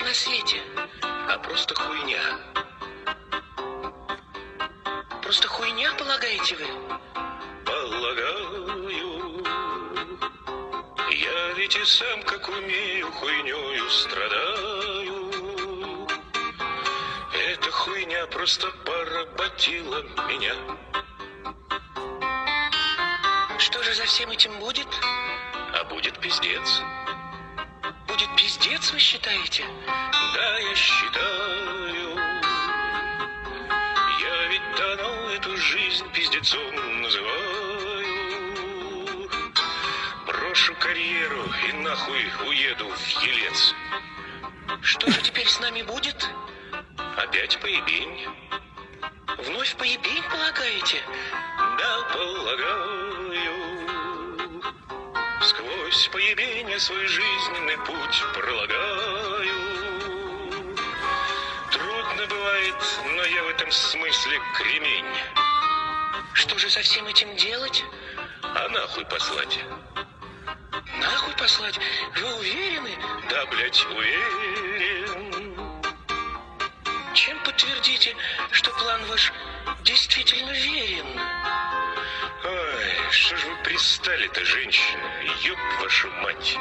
на свете? А просто хуйня. Просто хуйня, полагаете вы? Полагаю, я ведь и сам, как умею, хуйнёю страдаю. Эта хуйня просто поработила меня. Что же за всем этим будет? А будет пиздец. Будет пиздец, вы считаете? Да, я считаю. Я ведь давно эту жизнь пиздецом называю. Брошу карьеру и нахуй уеду в Елец. Что же теперь с нами будет? Опять поебень. Вновь поебень, полагаете? Сквозь поебень свой жизненный путь пролагаю. Трудно бывает, но я в этом смысле кремень. Что же со всем этим делать? А нахуй послать? Нахуй послать? Вы уверены? Да, блядь, уверен. Чем подтвердите, что план ваш действительно верен? Что ж вы пристали-то, женщина? Ёб вашу мать.